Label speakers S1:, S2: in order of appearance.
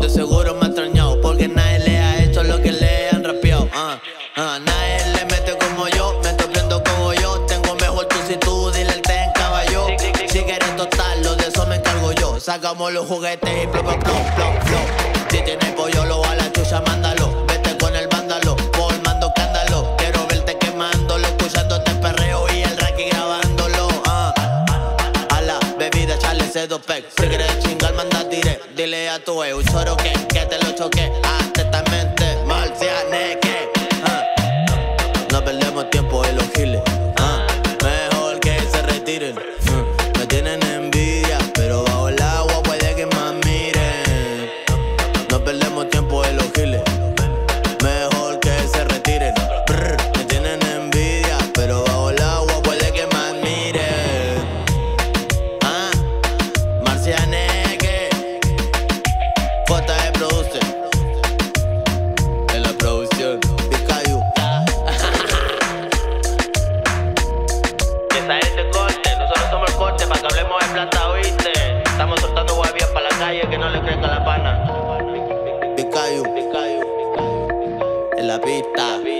S1: De seguro me ha extrañado, porque nadie le ha hecho lo que le han rapeado. Uh, nadie le mete como yo, me estoy viendo como yo. Tengo mejor tu si tú, dile el ten caballo. Si quieres tostarlo, de eso me encargo yo. Sacamos los juguetes y plop, plop, plop, plop. Si tienes pollo, lo a la chucha, mándalo. Vete con el vándalo, formando escándalo. Quiero verte quemándolo, escuchándote en perreo y el racky grabándolo. Uh. A la bebida, chale, dos pecs. Si quieres chingar, manda tire. Dile a tu ex, choro que, que te lo choque. Estamos soltando guavias para la calle que no le crezca la pana. Picayo, en la pista.